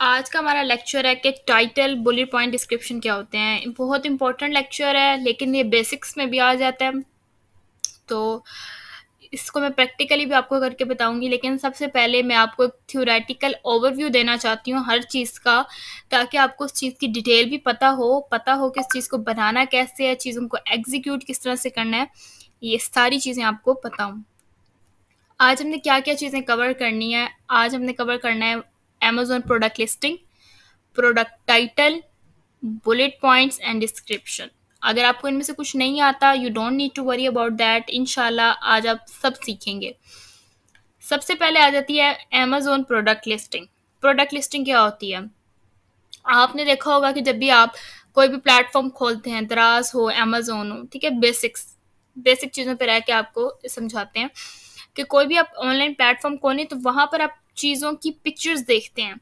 आज का हमारा लेक्चर है कि टाइटल बुलेट पॉइंट डिस्क्रिप्शन क्या होते हैं। बहुत इंपॉर्टेंट लेक्चर है, लेकिन ये बेसिक्स में भी आ जाता है। तो इसको मैं प्रैक्टिकली भी आपको करके बताऊँगी, लेकिन सबसे पहले मैं आपको एक थ्योरेटिकल ओवरव्यू देना चाहती हूँ हर चीज़ का, ताकि आपको उस चीज़ की डिटेल भी पता हो पता हो कि इस चीज़ को बनाना कैसे है, चीज़ों को एग्जीक्यूट किस तरह से करना है। ये सारी चीज़ें आपको पता हूँ आज हमने क्या क्या चीज़ें कवर करनी है, आज हमने कवर करना है Amazon product listing product title bullet points and description अगर आपको इनमें से कुछ नहीं आता you don't need to worry about that इनशाला आज आप सब सीखेंगे। सबसे पहले आ जाती है Amazon product listing product listing क्या होती है? आपने देखा होगा कि जब भी आप कोई भी प्लेटफॉर्म खोलते हैं, दराज हो अमेजोन हो, ठीक है बेसिक्स बेसिक चीज़ों पर रह के आपको समझाते हैं कि कोई भी आप ऑनलाइन प्लेटफॉर्म खोलें तो वहाँ पर आप चीज़ों की पिक्चर्स देखते हैं।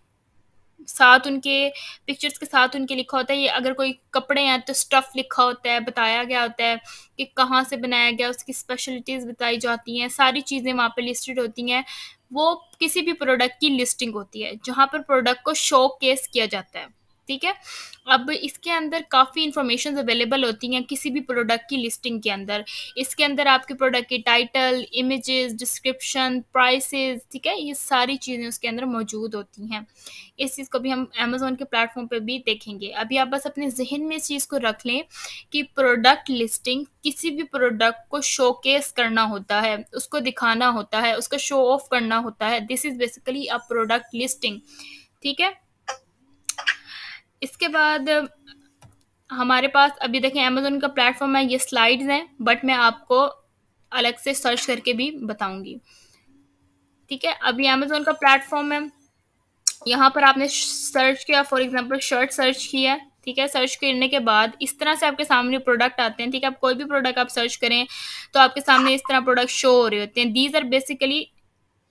साथ उनके पिक्चर्स के साथ उनके लिखा होता है, ये अगर कोई कपड़े हैं तो स्टफ़ लिखा होता है, बताया गया होता है कि कहाँ से बनाया गया, उसकी स्पेशलिटीज़ बताई जाती हैं, सारी चीज़ें वहाँ पे लिस्टेड होती हैं। वो किसी भी प्रोडक्ट की लिस्टिंग होती है, जहाँ पर प्रोडक्ट को शो केस किया जाता है। ठीक है? अब इसके अंदर काफ़ी इंफॉर्मेशन अवेलेबल होती हैं किसी भी प्रोडक्ट की लिस्टिंग के अंदर। इसके अंदर आपके प्रोडक्ट की टाइटल इमेजेस डिस्क्रिप्शन प्राइसेस ठीक है? ये सारी चीज़ें उसके अंदर मौजूद होती हैं। इस चीज़ को भी हम अमेज़ोन के प्लेटफॉर्म पर भी देखेंगे। अभी आप बस अपने जहन में इस चीज़ को रख लें कि प्रोडक्ट लिस्टिंग किसी भी प्रोडक्ट को शोकेस करना होता है, उसको दिखाना होता है, उसका शो ऑफ़ करना होता है। This is basically a product listing ठीक है? इसके बाद, हमारे पास अभी देखें अमेज़ोन का प्लेटफॉर्म है, ये स्लाइड्स हैं बट मैं आपको अलग से सर्च करके भी बताऊँगी। ठीक है अभी अमेज़ोन का प्लेटफॉर्म है। यहाँ पर आपने सर्च किया फॉर एग्जांपल शर्ट सर्च किया ठीक है सर्च करने के बाद इस तरह से आपके सामने प्रोडक्ट आते हैं, ठीक है, आप कोई भी प्रोडक्ट आप सर्च करें तो आपके सामने इस तरह प्रोडक्ट शो हो रहे होते हैं। These are basically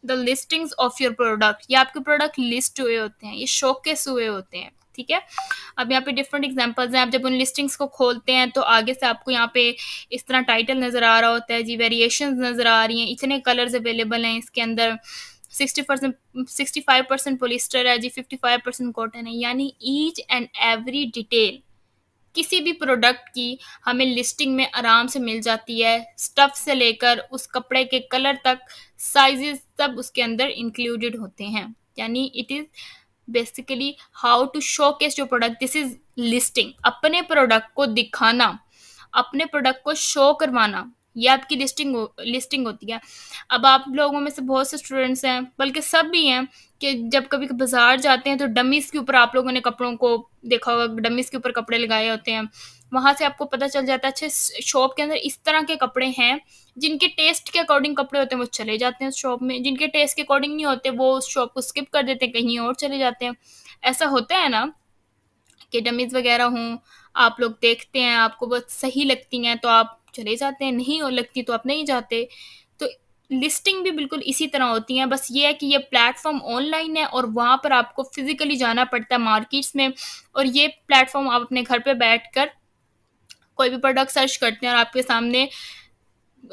the listings of your product ये आपके प्रोडक्ट लिस्ट हुए होते हैं, ये शोकेस हुए होते हैं। ठीक है? अब यहाँ पे डिफरेंट एग्जांपल्स हैं। आप जब उन लिस्टिंग्स को खोलते हैं तो आगे से आपको यहाँ पे इस तरह टाइटल नज़र आ रहा होता है, जी वेरिएशन नज़र आ रही हैं। इतने कलर्स अवेलेबल हैं इसके अंदर। सिक्सटी परसेंट सिक्सटी पोलिस्टर है, जी फिफ्टी कॉटन है। यानी ईच एंड एवरी डिटेल किसी भी प्रोडक्ट की हमें लिस्टिंग में आराम से मिल जाती है। स्टफ़ से लेकर उस कपड़े के कलर तक साइजेस सब उसके अंदर इंक्लूडेड होते हैं। यानी it is basically how to showcase your product this is listing अपने प्रोडक्ट को दिखाना अपने प्रोडक्ट को शो करवाना ये आपकी लिस्टिंग हो, लिस्टिंग होती है। अब आप लोगों में से बहुत से स्टूडेंट्स हैं बल्कि सब भी हैं कि जब कभी बाज़ार जाते हैं तो डमीज़ के ऊपर आप लोगों ने कपड़ों को देखा होगा डमीज़ के ऊपर कपड़े लगाए होते हैं। वहाँ से आपको पता चल जाता है, अच्छे शॉप के अंदर इस तरह के कपड़े हैं, जिनके टेस्ट के अकॉर्डिंग कपड़े होते हैं, वो चले जाते हैं शॉप में। जिनके टेस्ट के अकॉर्डिंग नहीं होते, वो उस शॉप को स्किप कर देते हैं, कहीं और चले जाते हैं। ऐसा होता है ना कि डमीज़ वगैरह हों, आप लोग देखते हैं, आपको बहुत सही लगती हैं तो आप चले जाते हैं, नहीं हो लगती तो आप नहीं जाते। तो लिस्टिंग भी बिल्कुल इसी तरह होती हैं, बस ये है कि ये प्लेटफॉर्म ऑनलाइन है और वहाँ पर आपको फिज़िकली जाना पड़ता है मार्केट्स में और ये प्लेटफॉर्म आप अपने घर पे बैठकर कोई भी प्रोडक्ट सर्च करते हैं और आपके सामने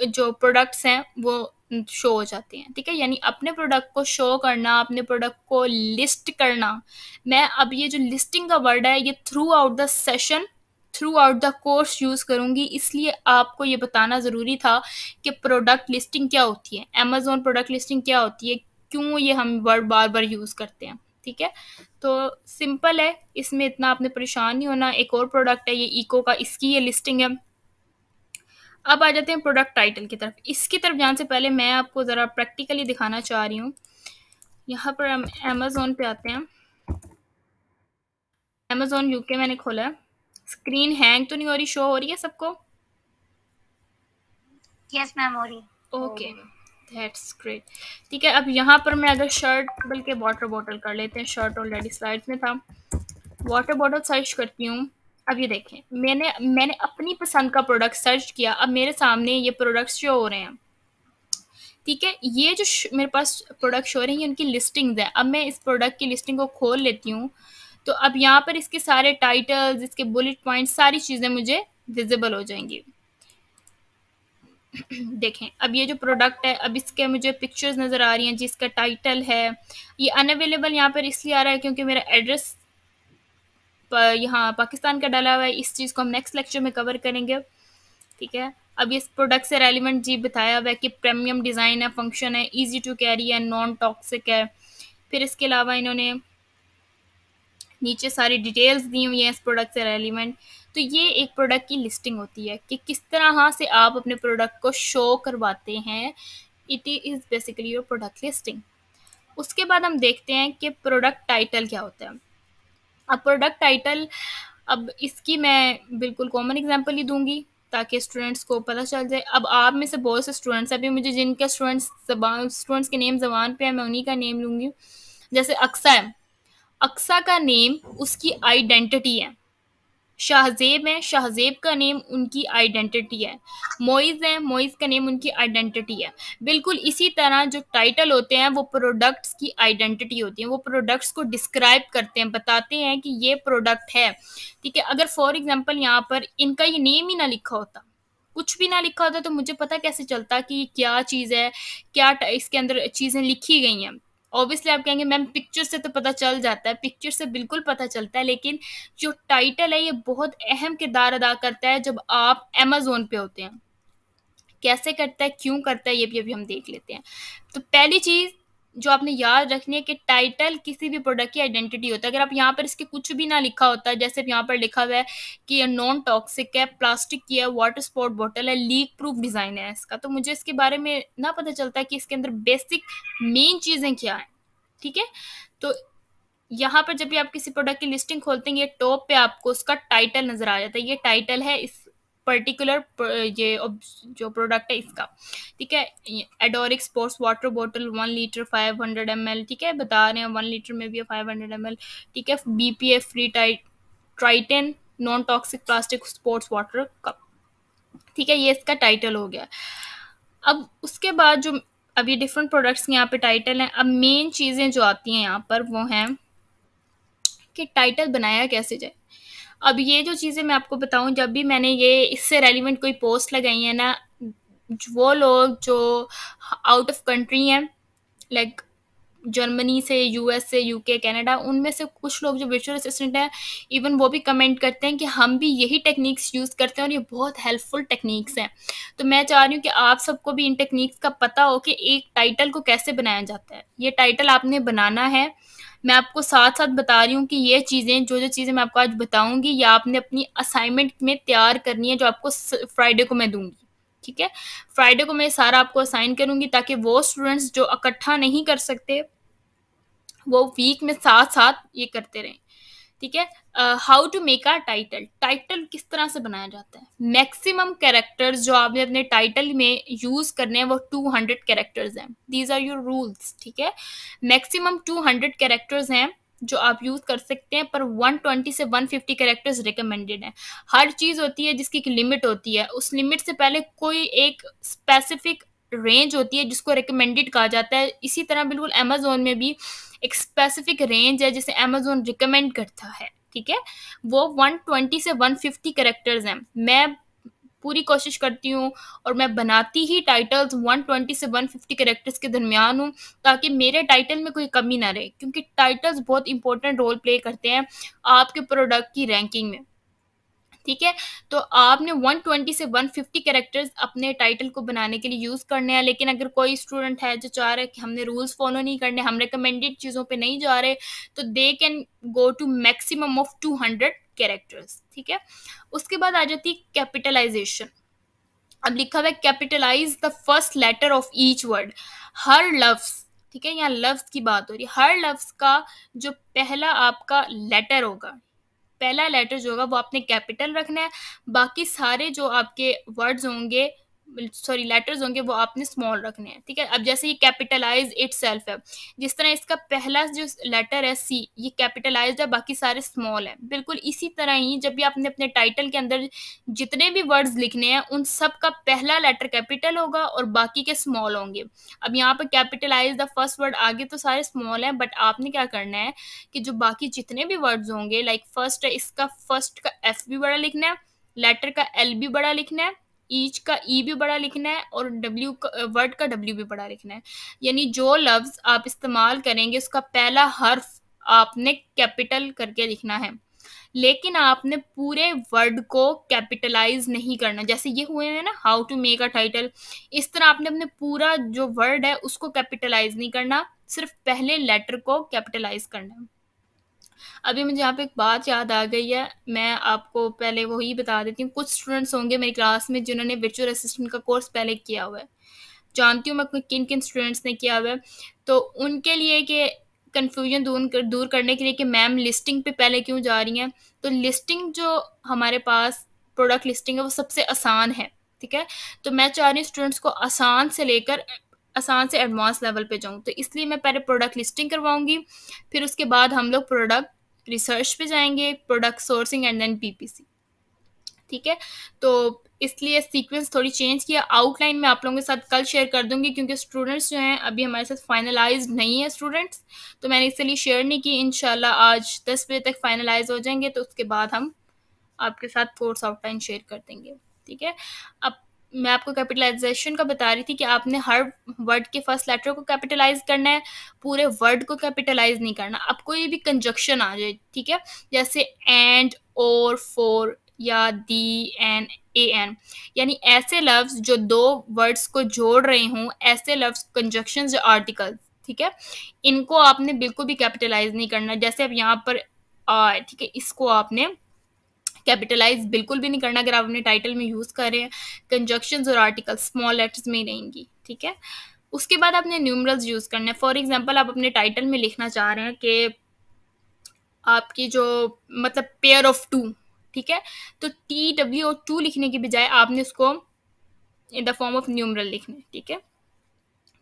जो प्रोडक्ट्स हैं, वो शो हो जाते हैं। ठीक है? यानी अपने प्रोडक्ट को शो करना, अपने प्रोडक्ट को लिस्ट करना। मैं अब ये जो लिस्टिंग का वर्ड है, ये throughout the session throughout the course use करूँगी। इसलिए आपको ये बताना ज़रूरी था कि प्रोडक्ट लिस्टिंग क्या होती है? अमेज़ोन प्रोडक्ट लिस्टिंग क्या होती है? क्यों ये हम वर्ड बार बार यूज़ करते हैं? ठीक है? तो सिंपल है इसमें इतना आपने परेशान नहीं होना। एक और प्रोडक्ट है ये इको का इसकी ये लिस्टिंग है। अब आ जाते हैं प्रोडक्ट टाइटल की तरफ़। इसकी तरफ़ जाने से पहले मैं आपको ज़रा प्रैक्टिकली दिखाना चाह रही हूँ। यहाँ पर हम अमेज़ोन पे आते हैं। अमेज़ोन यूके मैंने खोला है। स्क्रीन हैंग तो नहीं हो रही शो हो रही है सबको? यस मैम हो रही ओके दैट्स ग्रेट ठीक है, अब यहाँ पर मैं अगर शर्ट बल्कि वाटर बॉटल कर लेते हैं शर्ट ऑलरेडी स्लाइड्स में था। वाटर बॉटल सर्च करती हूँ। अब ये देखें, मैंने मैंने अपनी पसंद का प्रोडक्ट सर्च किया। अब मेरे सामने ये प्रोडक्ट्स जो हो रहे हैं। ठीक है, ये जो मेरे पास प्रोडक्ट शो रहे हैं उनकी लिस्टिंग्स है। अब मैं इस प्रोडक्ट की लिस्टिंग को खोल लेती हूँ। तो अब यहाँ पर इसके सारे टाइटल्स इसके बुलेट पॉइंट्स सारी चीज़ें मुझे विजिबल हो जाएँगी। देखें। अब ये जो प्रोडक्ट है, अब इसके मुझे पिक्चर्स नज़र आ रही हैं, जिसका टाइटल है, ये अनअवेलेबल यहाँ पर इसलिए आ रहा है क्योंकि मेरा एड्रेस यहाँ पाकिस्तान का डाला हुआ है। इस चीज़ को हम नेक्स्ट लेक्चर में कवर करेंगे। ठीक है? अब इस प्रोडक्ट से रेलिवेंट जी बताया हुआ है कि प्रीमियम डिज़ाइन है फ़ंक्शन है इजी टू कैरी है नॉन टॉक्सिक है। फिर इसके अलावा इन्होंने नीचे सारी डिटेल्स दी हुई हैं इस प्रोडक्ट से रेलिवेंट तो ये एक प्रोडक्ट की लिस्टिंग होती है कि किस तरह से आप अपने प्रोडक्ट को शो करवाते हैं। It is basically your product listing उसके बाद हम देखते हैं कि प्रोडक्ट टाइटल क्या होता है। अब प्रोडक्ट टाइटल अब इसकी मैं बिल्कुल कॉमन एग्जांपल ही दूँगी ताकि स्टूडेंट्स को पता चल जाए। अब आप में से बहुत से स्टूडेंट्स अभी मुझे जिनके स्टूडेंट्स जबान स्टूडेंट्स के नेम जबान पे है, मैं उन्हीं का नेम लूँगी। जैसे अक्सा है। अक्सा का नेम उसकी आइडेंटिटी है। शाहजेब है, शाहजेब का नेम उनकी आइडेंटिटी है। मोइज़ है मोइज़ का नेम उनकी आइडेंटिटी है। बिल्कुल इसी तरह जो टाइटल होते हैं, वो प्रोडक्ट्स की आइडेंटिटी होती है। वो प्रोडक्ट्स को डिस्क्राइब करते हैं, बताते हैं कि ये प्रोडक्ट है। ठीक है, अगर फॉर एग्जांपल यहाँ पर इनका ये नेम ही ना लिखा होता, कुछ भी ना लिखा होता तो मुझे पता कैसे चलता कि क्या चीज़ है, क्या इसके अंदर चीज़ें लिखी गई हैं। ऑब्वियसली आप कहेंगे मैम पिक्चर से तो पता चल जाता है पिक्चर से बिल्कुल पता चलता है, लेकिन जो टाइटल है, ये बहुत अहम किरदार अदा करता है जब आप अमेजोन पे होते हैं। कैसे करता है, क्यों करता है, ये भी अभी हम देख लेते हैं। तो पहली चीज़ जो आपने याद रखनी है कि टाइटल किसी भी प्रोडक्ट की आइडेंटिटी होता है। अगर आप यहाँ पर इसके कुछ भी ना लिखा होता है जैसे यहाँ पर लिखा हुआ है कि ये नॉन टॉक्सिक है प्लास्टिक की है वाटर स्पोर्ट बॉटल है लीक प्रूफ डिज़ाइन है इसका। तो मुझे इसके बारे में ना पता चलता है कि इसके अंदर बेसिक मेन चीज़ें क्या हैं, ठीक है? तो यहाँ पर जब भी आप किसी प्रोडक्ट की लिस्टिंग खोलते हैं, ये टॉप पे आपको उसका टाइटल नज़र आ जाता है। ये टाइटल है इस पर्टिकुलर ये जो प्रोडक्ट है इसका। ठीक है? एडोरिक sports water bottle one litre five hundred M L ठीक है? बता रहे हैं वन लीटर में भी फाइव हंड्रेड एम एल ठीक है? B P F free tight Tritan non toxic plastic sports water cup ठीक है? ये इसका टाइटल हो गया। अब उसके बाद जो, अब ये डिफरेंट प्रोडक्ट्स यहाँ पे टाइटल हैं। अब मेन चीज़ें जो आती हैं यहाँ पर, वो हैं कि टाइटल बनाया कैसे जाए। अब ये जो चीज़ें मैं आपको बताऊँ, जब भी मैंने ये, इससे रेलिवेंट कोई पोस्ट लगाई है ना, वो लोग जो आउट ऑफ़ कंट्री हैं लाइक जर्मनी से यूएस से यूके कनाडा उनमें से कुछ लोग जो वर्चुअल असिस्टेंट हैं इवन वो भी कमेंट करते हैं कि हम भी यही टेक्निक्स यूज़ करते हैं और ये बहुत हेल्पफुल टेक्निक्स हैं। तो मैं चाह रही हूँ कि आप सबको भी इन टेक्निक्स का पता हो कि एक टाइटल को कैसे बनाया जाता है। ये टाइटल आपने बनाना है मैं आपको साथ साथ बता रही हूँ कि ये चीज़ें जो जो चीज़ें मैं आपको आज बताऊँगी, या आपने अपनी असाइनमेंट में तैयार करनी है, जो आपको फ्राइडे को मैं दूँगी। ठीक है? फ्राइडे को मैं सारा आपको असाइन करूँगी ताकि वो स्टूडेंट्स जो इकट्ठा नहीं कर सकते, वो वीक में साथ साथ ये करते रहें। ठीक है? How to make our title title किस तरह से बनाया जाता है? मैक्सिमम कैरेक्टर्स जो आपने अपने टाइटल में यूज़ करने हैं, वो 200 कैरेक्टर्स हैं. दीज आर योर रूल्स ठीक है? मैक्सिमम 200 कैरेक्टर्स हैं जो आप यूज़ कर सकते हैं, पर 120 से 150 कैरेक्टर्स रिकमेंडेड हैं. हर चीज़ होती है जिसकी एक लिमिट होती है. उस लिमिट से पहले कोई एक स्पेसिफिक रेंज होती है जिसको रिकमेंडेड कहा जाता है. इसी तरह बिल्कुल अमेजोन में भी एक स्पेसिफिक रेंज है जिसे अमेजोन रिकमेंड करता है, ठीक है? वो 120 से 150 करेक्टर्स हैं। मैं पूरी कोशिश करती हूँ और मैं बनाती ही टाइटल्स 120 से 150 करेक्टर्स के दरमियान हूँ, ताकि मेरे टाइटल में कोई कमी ना रहे, क्योंकि टाइटल्स बहुत इंपॉर्टेंट रोल प्ले करते हैं आपके प्रोडक्ट की रैंकिंग में। ठीक है? तो आपने 120 से 150 कैरेक्टर्स अपने टाइटल को बनाने के लिए यूज़ करने हैं, लेकिन अगर कोई स्टूडेंट है जो चाह रहे कि हमने रूल्स फॉलो नहीं करने, हम रिकमेंडेड चीज़ों पे नहीं जा रहे तो they can go to maximum of 200 characters ठीक है? उसके बाद आ जाती है कैपिटलाइजेशन अब लिखा हुआ है capitalize the first letter of each word हर लफ्स ठीक है? यहाँ लफ्स की बात हो रही है। हर लफ्स का जो पहला आपका लेटर होगा पहला लेटर जो होगा वो आपने कैपिटल रखना है। बाकी सारे जो आपके वर्ड्स होंगे सॉरी लेटर्स होंगे, वो आपने स्मॉल रखने हैं, ठीक है? अब जैसे ये कैपिटलाइज इट सेल्फ है, जिस तरह इसका पहला जो लेटर है सी ये कैपिटलाइज है, बाकी सारे स्मॉल है। बिल्कुल इसी तरह ही, जब भी आपने अपने टाइटल के अंदर जितने भी वर्ड्स लिखने हैं, उन सब का पहला लेटर कैपिटल होगा और बाकी के स्मॉल होंगे। अब यहाँ पर कैपिटलाइज द फ़र्स्ट वर्ड आगे तो सारे स्मॉल हैं बट आपने क्या करना है कि जो बाकी जितने भी वर्ड्स होंगे लाइक फ़र्स्ट है, इसका फ़र्स्ट का एफ़ भी बड़ा लिखना है लेटर का एल भी बड़ा लिखना है ईच का ई भी बड़ा लिखना है और डब्ल्यू वर्ड का डब्ल्यू भी बड़ा लिखना है। यानी जो लफ्ज़ आप इस्तेमाल करेंगे, उसका पहला हर्फ आपने कैपिटल करके लिखना है। लेकिन आपने पूरे वर्ड को कैपिटलाइज नहीं करना। जैसे ये हुए हैं ना how to make a title इस तरह आपने अपने पूरा जो वर्ड है, उसको कैपिटलाइज नहीं करना। सिर्फ़ पहले लेटर को कैपिटलाइज करना। है अभी मुझे यहाँ पे एक बात याद आ गई है। मैं आपको पहले वही बता देती हूँ। कुछ स्टूडेंट्स होंगे मेरी क्लास में जिन्होंने वर्चुअल असिस्टेंट का कोर्स पहले किया हुआ है। जानती हूँ मैं किन किन स्टूडेंट्स ने किया हुआ है। तो उनके लिए कि कन्फ्यूज़न दूर कर, दूर करने के लिए कि मैम लिस्टिंग पे पहले क्यों जा रही हैं? तो लिस्टिंग जो हमारे पास प्रोडक्ट लिस्टिंग है, वो सबसे आसान है, ठीक है? तो मैं चाह रही हूँ स्टूडेंट्स को आसान से लेकर आसान से एडवांस लेवल पे जाऊँ। तो इसलिए मैं पहले प्रोडक्ट लिस्टिंग करवाऊँगी, फिर उसके बाद हम लोग प्रोडक्ट रिसर्च पे जाएँगे product sourcing and then PPC ठीक है? तो इसलिए सीक्वेंस थोड़ी चेंज किया। आउटलाइन में आप लोगों के साथ कल शेयर कर दूँगी, क्योंकि स्टूडेंट्स जो हैं अभी हमारे साथ फाइनलाइज नहीं है स्टूडेंट्स तो मैंने इसलिए शेयर नहीं की। इनशाला आज दस बजे तक फाइनलाइज हो जाएँगे तो उसके बाद हम आपके साथ कोर्स आउटलाइन शेयर कर देंगे। ठीक है? अब मैं आपको कैपिटलाइजेशन का बता रही थी कि आपने हर वर्ड के फ़र्स्ट लेटर को कैपिटलाइज करना है, पूरे वर्ड को कैपिटलाइज नहीं करना। अब कोई भी कंजक्शन आ जाए, ठीक है? जैसे एंड और फोर या दी एन ए एन यानी ऐसे लफ्ज़ जो दो वर्ड्स को जोड़ रहे हों, ऐसे लफ्ज़ कंजक्शन या आर्टिकल्स ठीक है? इनको आपने बिल्कुल भी कैपिटलाइज नहीं करना। जैसे अब यहाँ पर ठीक है, इसको आपने कैपिटलाइज बिल्कुल भी नहीं करना अगर आप अपने टाइटल में यूज़ कर रहे हैं कंजक्शन और आर्टिकल स्मॉल लेटर्स में ही रहेंगी, ठीक है? उसके बाद आपने न्यूमरल्स यूज़ करना है। फॉर एग्ज़ाम्पल आप अपने टाइटल में लिखना चाह रहे हैं कि आपकी जो मतलब पेयर ऑफ़ टू ठीक है? तो टी डब्ल्यू और टू लिखने के बजाय आपने उसको in the form of numeral लिखना है, ठीक है?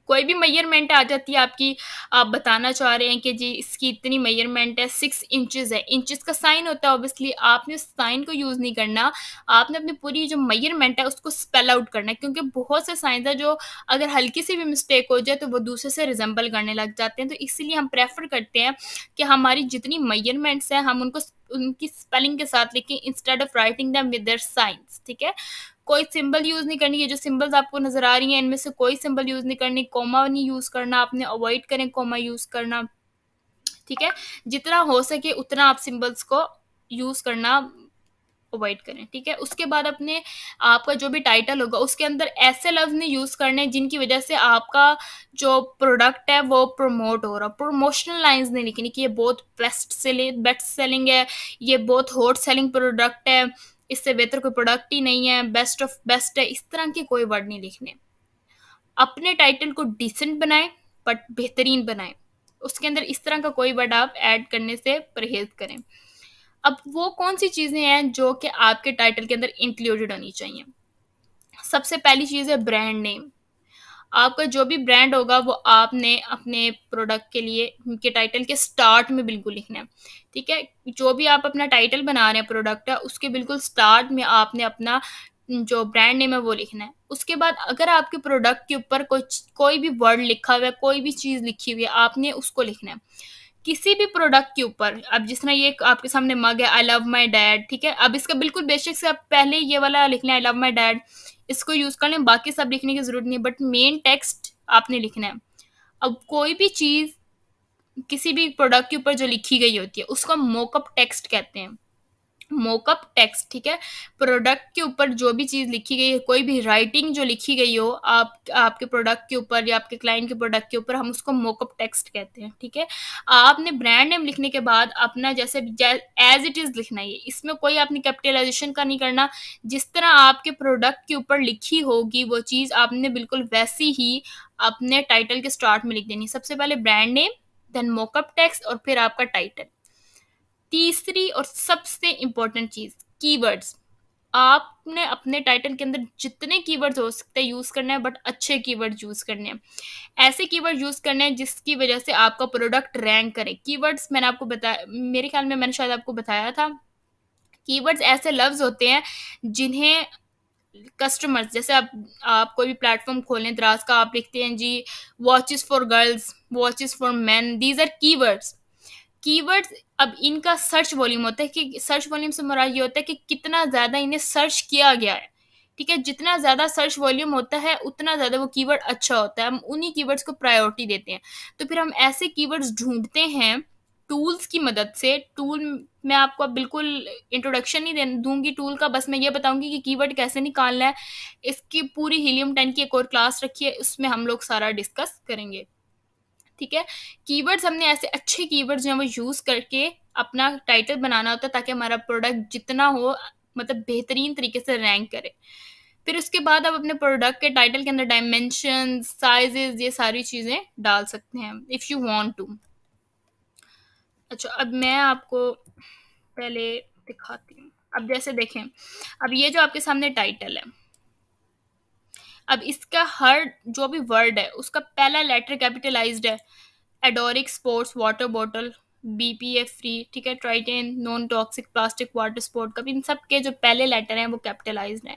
कोई भी मेज़रमेंट आ जाती है आपकी, आप बताना चाह रहे हैं कि जी इसकी इतनी मेज़रमेंट है सिक्स इंचेस है। इंचेस का साइन होता है ऑब्वियसली आपने उस साइन को यूज़ नहीं करना। आपने अपनी पूरी जो मेज़रमेंट है उसको स्पेल आउट करना है, क्योंकि बहुत से साइंस है जो अगर हल्की सी भी मिस्टेक हो जाए तो वो दूसरे से रिजेंबल करने लग जाते हैं। तो इसीलिए हम प्रेफर करते हैं कि हमारी जितनी मेजरमेंट्स हैं, हम उनको उनकी स्पेलिंग के साथ लिखें instead of writing them with signs ठीक है? कोई सिंबल यूज़ नहीं करनी, ये जो सिंबल्स आपको नज़र आ रही हैं, इनमें से कोई सिंबल यूज़ नहीं करनी, कोमा नहीं यूज़ करना, आपने अवॉइड करें कोमा यूज़ करना, ठीक है? जितना हो सके उतना आप सिंबल्स को यूज़ करना अवॉइड करें, ठीक है? उसके बाद अपने आपका जो भी टाइटल होगा, उसके अंदर ऐसे लफ्ज़ नहीं यूज़ करने जिनकी वजह से आपका जो प्रोडक्ट है वो प्रमोट हो रहा प्रमोशनल लाइंस नहीं लिखनी कि ये बहुत बेस्ट सेलिंग बेस्ट सेलिंग है, ये बहुत हॉट सेलिंग प्रोडक्ट है इससे बेहतर कोई प्रोडक्ट ही नहीं है बेस्ट ऑफ़ बेस्ट है, इस तरह के कोई वर्ड नहीं लिखने। अपने टाइटल को डिसेंट बनाए बट बेहतरीन बनाए। उसके अंदर इस तरह का कोई वर्ड आप ऐड करने से परहेज करें। अब वो कौन सी चीज़ें हैं जो कि आपके टाइटल के अंदर इंक्लूडेड होनी चाहिए? सबसे पहली चीज़ है ब्रांड नेम आपका जो भी ब्रांड होगा, वो आपने अपने प्रोडक्ट के लिए उनके टाइटल के स्टार्ट में बिल्कुल लिखना है। ठीक है? जो भी आप अपना टाइटल बना रहे हैं प्रोडक्ट है, उसके बिल्कुल स्टार्ट में आपने अपना, जो ब्रांड नेम है, वो लिखना है। उसके बाद अगर आपके प्रोडक्ट के ऊपर कोई कोई भी वर्ड लिखा हुआ है, कोई भी चीज़ लिखी हुई है, आपने उसको लिखना है। किसी भी प्रोडक्ट के ऊपर, अब जिस तरह ये आपके सामने मग है आई लव माई डैड ठीक है? अब इसका बिल्कुल बेसिक से आप पहले ये वाला लिख लें आई लव माई डैड इसको यूज़ कर लें, बाकी सब लिखने की ज़रूरत नहीं बट मेन टेक्स्ट आपने लिखना है। अब कोई भी चीज़, किसी भी प्रोडक्ट के ऊपर जो लिखी गई होती है, उसको मोकअप टेक्स्ट कहते हैं। मोकअप टेक्स्ट ठीक है? प्रोडक्ट के ऊपर जो भी चीज़ लिखी गई है, कोई भी राइटिंग जो लिखी गई हो, आप, आपके प्रोडक्ट के ऊपर या आपके क्लाइंट के प्रोडक्ट के ऊपर हम उसको मोकअप टेक्स्ट कहते हैं, ठीक है? आपने ब्रांड नेम लिखने के बाद अपना जैसे एज इट इज़ लिखना है, इसमें कोई आपने कैपिटलाइजेशन का नहीं करना। जिस तरह आपके प्रोडक्ट के ऊपर लिखी होगी, वो चीज़ आपने बिल्कुल वैसी ही अपने टाइटल के स्टार्ट में लिख देनी सबसे पहले brand name then mockup text और फिर आपका टाइटल तीसरी और सबसे इंपॉर्टेंट चीज़ कीवर्ड्स आपने अपने टाइटल के अंदर जितने कीवर्ड्स हो सकते हैं यूज़ करने हैं बट अच्छे कीवर्ड यूज़ करने हैं। ऐसे कीवर्ड यूज़ करने हैं जिसकी वजह से आपका प्रोडक्ट रैंक करे। कीवर्ड्स मैंने आपको बताया, मेरे ख्याल में मैंने शायद आपको बताया था। कीवर्ड्स ऐसे लफ्ज़ होते हैं जिन्हें कस्टमर्स जैसे आप आप कोई भी प्लेटफॉर्म खोलें, दराज का आप लिखते हैं जी watches for girls watches for man these are keywords keywords अब इनका सर्च वॉल्यूम होता है कि सर्च वॉल्यूम से मुराद ये होता है कि कितना ज़्यादा इन्हें सर्च किया गया है। ठीक है, जितना ज़्यादा सर्च वॉल्यूम होता है, उतना ज़्यादा वो कीवर्ड अच्छा होता है। हम उन्हीं कीवर्ड्स को प्रायोरिटी देते हैं। तो फिर हम ऐसे कीवर्ड्स ढूंढते हैं टूल्स की मदद से। टूल मैं आपको बिल्कुल इंट्रोडक्शन नहीं दे दूँगी टूल का, बस मैं ये बताऊँगी कि कीवर्ड कैसे निकालना है। इसकी पूरी हीलियम टेन की एक और क्लास रखी है, उसमें हम लोग सारा डिस्कस करेंगे। ठीक है? कीवर्ड्स हमने ऐसे अच्छे कीवर्ड्स जो है वो यूज़ करके अपना टाइटल बनाना होता है ताकि हमारा प्रोडक्ट जितना हो मतलब बेहतरीन तरीके से रैंक करे। फिर उसके बाद आप अपने प्रोडक्ट के टाइटल के अंदर डायमेंशन साइजेस ये सारी चीज़ें डाल सकते हैं इफ़ यू वांट टू अच्छा अब मैं आपको पहले दिखाती हूँ। अब जैसे देखें, अब ये जो आपके सामने टाइटल है अब इसका हर जो भी वर्ड है, उसका पहला लेटर कैपिटलाइज्ड है एडोरिक sports water bottle B P F free ठीक है Tritan non toxic plastic water sport cup इन सब के जो पहले लेटर हैं, वो कैपिटलाइज हैं।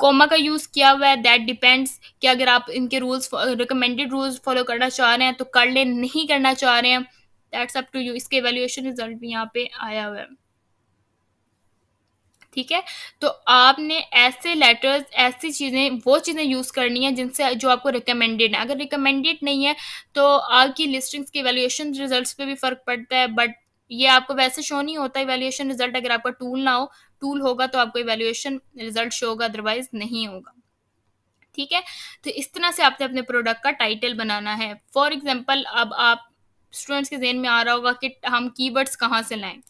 कोमा का यूज़ किया हुआ है दैट डिपेंड्स कि अगर आप इनके रूल्स रिकमेंडेड रूल्स फॉलो करना चाह रहे हैं तो कर ले, नहीं करना चाह रहे हैं दैट्स अप टू यू इसके वैल्यूएशन रिज़ल्ट भी यहाँ पे आया हुआ है। ठीक है? तो आपने ऐसे लेटर्स ऐसी चीज़ें, वो चीज़ें यूज़ करनी है जिनसे जो आपको रिकमेंडेड है। अगर रिकमेंडेड नहीं है तो आपकी लिस्टिंग्स के वैल्यूएशन रिजल्ट्स पे भी फ़र्क पड़ता है बट ये आपको वैसे शो नहीं होता इवेल्यूएशन रिज़ल्ट अगर आपका टूल ना हो। टूल होगा तो आपको वैल्यूएशन रिज़ल्ट शो होगा अदरवाइज़ नहीं होगा। ठीक है? तो इस तरह से आपने अपने प्रोडक्ट का टाइटल बनाना है। फॉर एग्ज़ाम्पल अब आप स्टूडेंट्स के जहन में आ रहा होगा कि हम कीवर्ड्स कहाँ से लाएँ?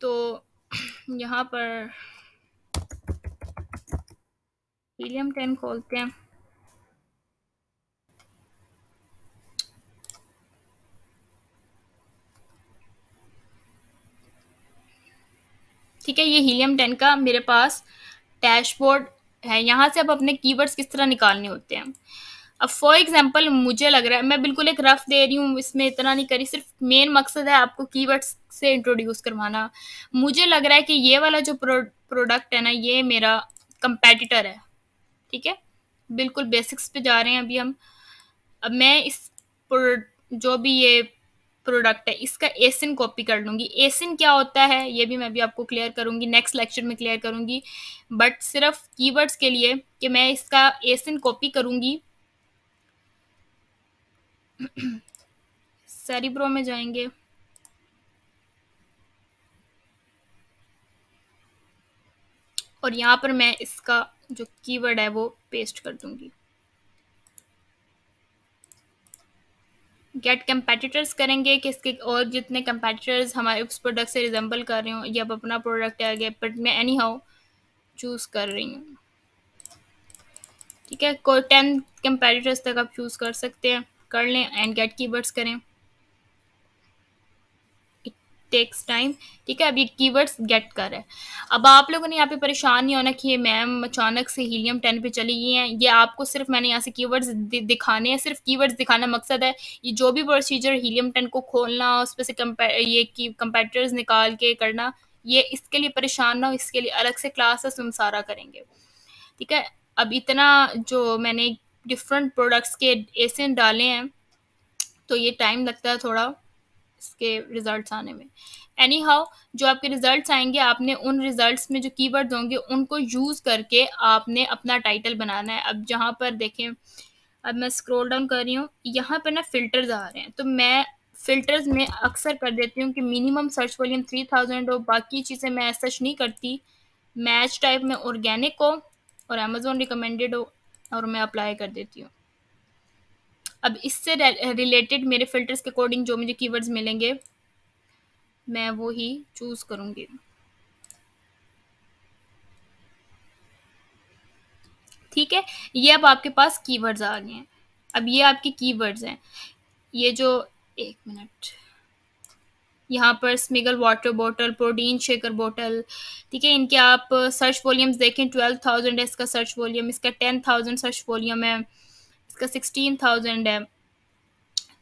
तो यहाँ पर हीलियम टेन खोलते हैं। ठीक है, ये हीलियम टेन का मेरे पास डैशबोर्ड है। यहाँ से आप अपने कीवर्ड्स किस तरह निकालने होते हैं? अब फॉर एग्ज़ाम्पल मुझे लग रहा है मैं बिल्कुल एक रफ दे रही हूँ इसमें इतना नहीं करी सिर्फ़ मेन मकसद है आपको कीवर्ड्स से इंट्रोड्यूस करवाना। मुझे लग रहा है कि ये वाला जो प्रो, प्रोडक्ट है ना ये मेरा कंपेटिटर है ठीक है? बिल्कुल बेसिक्स पे जा रहे हैं अभी हम। अब मैं इस जो भी ये प्रोडक्ट है इसका एसिन कॉपी कर लूँगी। एसिन क्या होता है ये भी मैं भी आपको क्लियर करूँगी नेक्स्ट लेक्चर में क्लियर करूँगी। बट सिर्फ़ कीवर्ड्स के लिए कि मैं इसका एसिन कॉपी करूँगी। सेरिब्रो में जाएँगे। और यहाँ पर मैं इसका जो कीवर्ड है वो पेस्ट कर दूँगी। गेट कंपेटिटर्स करेंगे कि इसके और जितने कंपेटिटर्स हमारे उस प्रोडक्ट से रिजेंबल कर रहे हो, या अब अपना प्रोडक्ट आ गया बट मैं एनी हाउ चूज़ कर रही हूँ। ठीक है? कोई टेन कंपेटिटर्स तक आप चूज़ कर सकते हैं। कर लें एंड गेट कीवर्ड्स करें। टेक्स टाइम ठीक है अब ये कीवर्ड्स गेट कर है। अब आप लोगों ने यहाँ पे परेशान नहीं होना कि मैम अचानक से हीलियम टेन पे चली गई हैं। ये आपको सिर्फ़ मैंने यहाँ से कीवर्ड्स दिखाने हैं। सिर्फ़ कीवर्ड्स दिखाना मकसद है ये जो भी प्रोसीजर हीलियम टेन को खोलना, उस पर से ये कंपेटर्स निकाल के करना, ये इसके लिए परेशान ना हो, इसके लिए अलग से क्लासेस हम सारा करेंगे। ठीक है, अब इतना जो मैंने डिफरेंट प्रोडक्ट्स के एसियन डाले हैं तो ये टाइम लगता है थोड़ा इसके रिज़ल्ट्स आने में। एनी हाउ जो आपके रिज़ल्ट्स आएँगे, आपने उन रिज़ल्ट्स में जो कीवर्ड्स होंगे, उनको यूज़ करके आपने अपना टाइटल बनाना है। अब जहाँ पर देखें, अब मैं स्क्रॉल डाउन कर रही हूँ, यहाँ पर ना फ़िल्टर्स आ रहे हैं। तो मैं फ़िल्टर्स में अक्सर कर देती हूँ कि minimum search volume three thousand हो, बाकी चीज़ें मैं सर्च नहीं करती। मैच टाइप में ऑर्गेनिक हो और अमेज़ोन रिकमेंडेड हो और मैं अप्लाई कर देती हूँ। अब इससे रिलेटेड मेरे फिल्टर्स के अकॉर्डिंग जो मुझे कीवर्ड्स मिलेंगे, मैं वो ही चूज़ करूँगी। ठीक है? ये अब आपके पास कीवर्ड्स आ गए हैं। अब ये आपके कीवर्ड्स हैं। ये जो, एक मिनट यहाँ पर स्मिगल water bottle protein shaker bottle ठीक है, इनके आप सर्च वॉल्यूम्स देखें, ट्वेल्व थाउज़ेंड है इसका सर्च वॉल्यूम, इसका टेन थाउज़ेंड सर्च वॉल्यूम है, इसका सिक्सटीन थाउज़ेंड है।